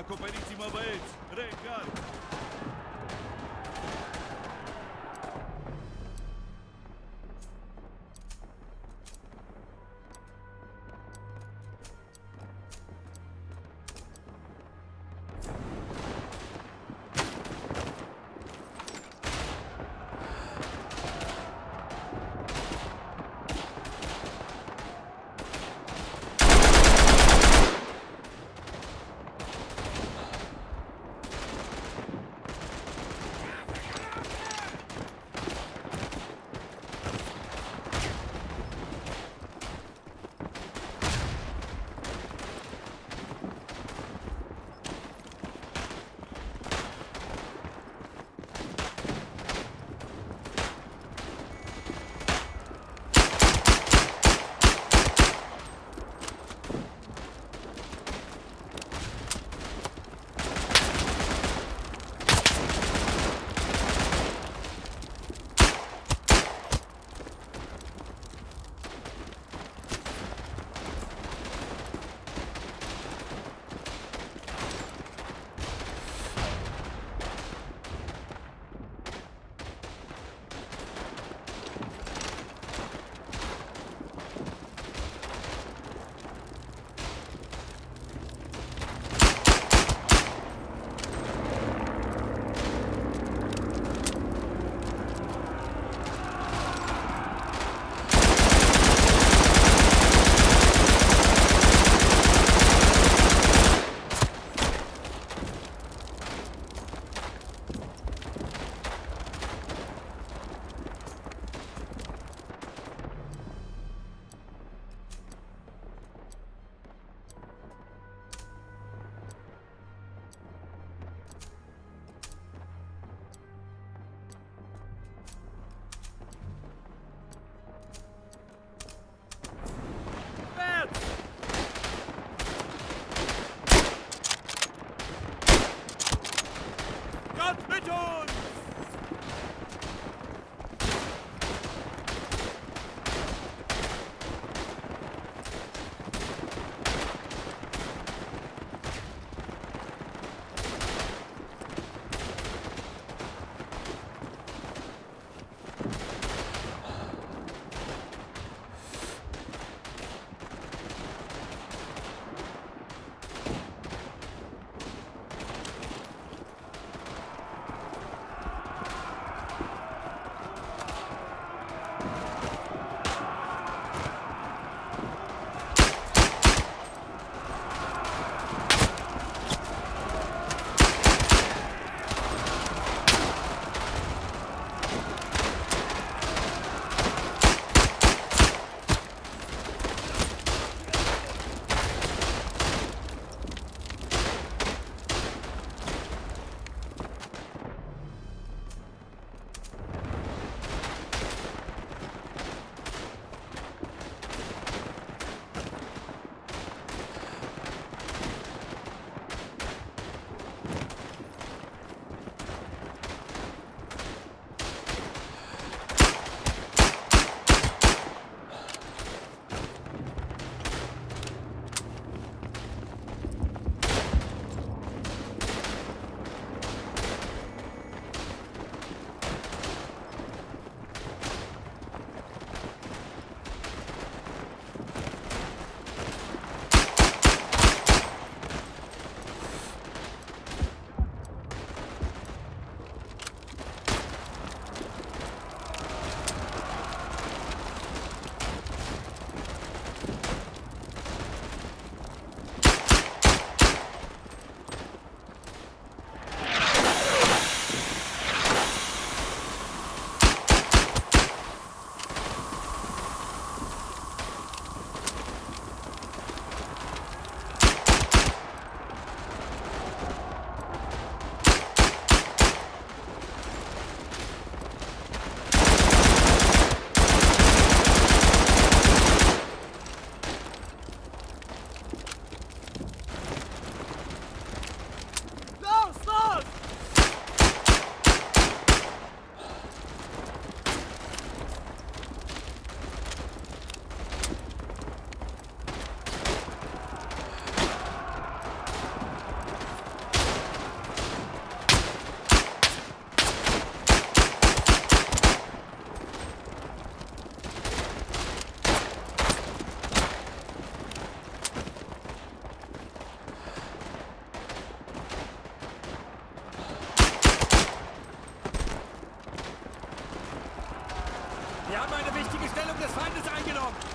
Acoperiți-mă, băieți! Recar! Haben eine wichtige Stellung des Feindes eingenommen.